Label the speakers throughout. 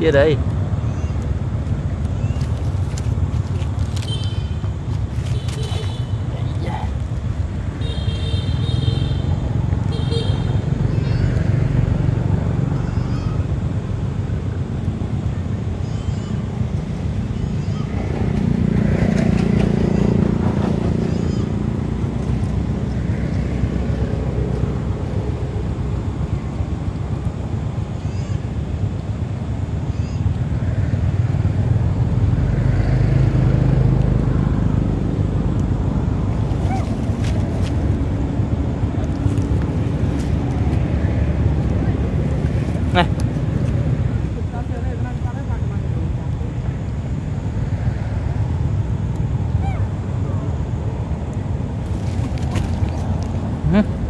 Speaker 1: Dưới đây 嗯。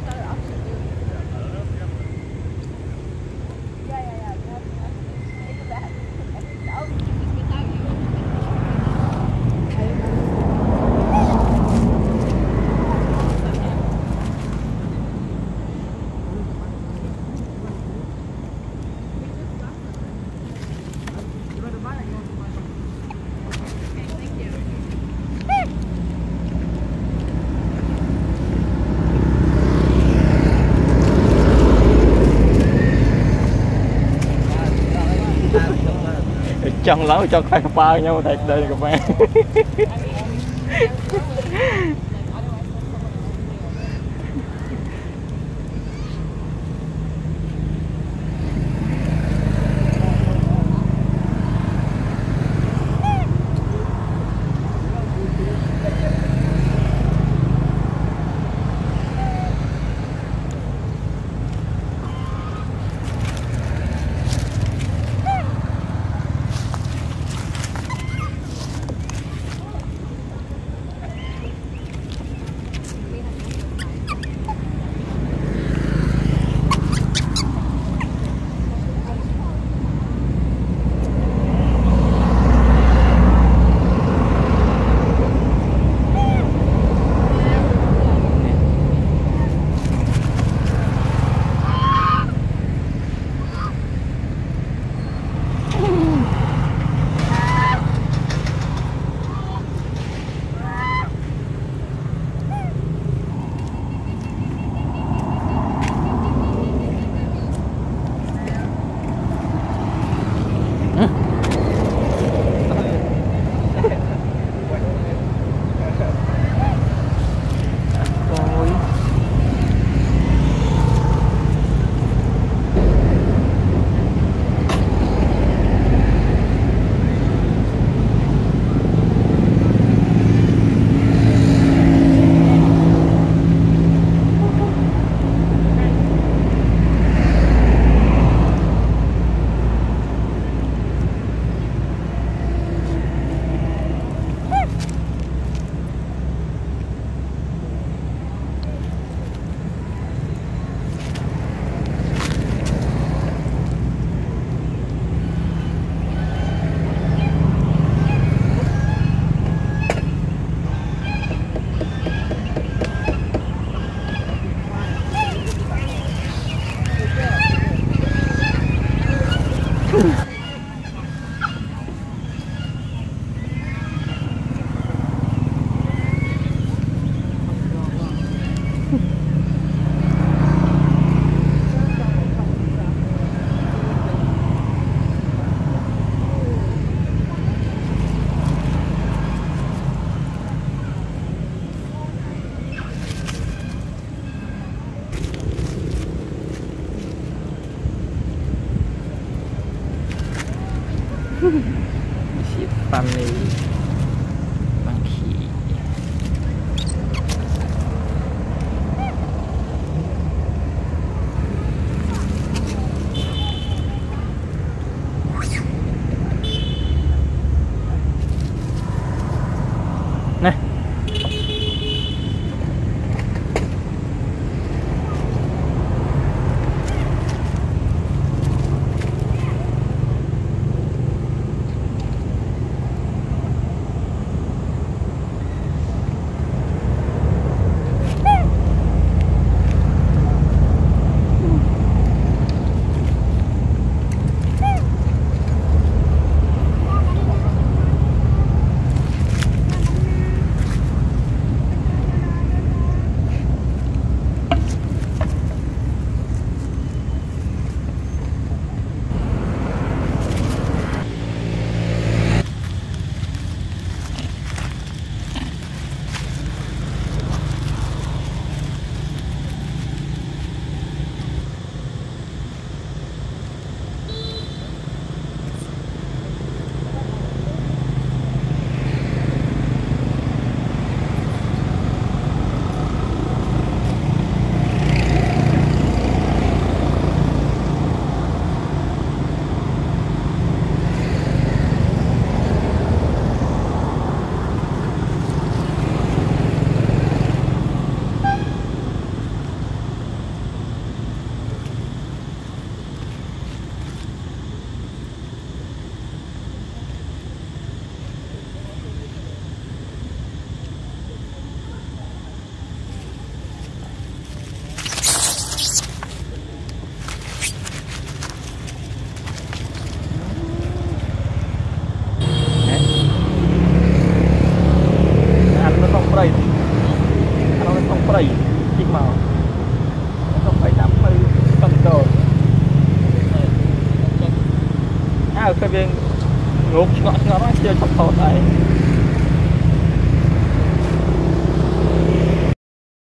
Speaker 1: ចង់ឡើងចង់ខ្វែងខ្វែងខ្ញុំតែដែរក៏បានព្រៃក្នុងក្នុងព្រៃជីកមកក្នុងព្រៃតាមផ្លូវកណ្ដោអើឃើញវាងងោកឆ្ងក់ឆ្ងល់ហើយស្ទើរឆាប់ថតដែរ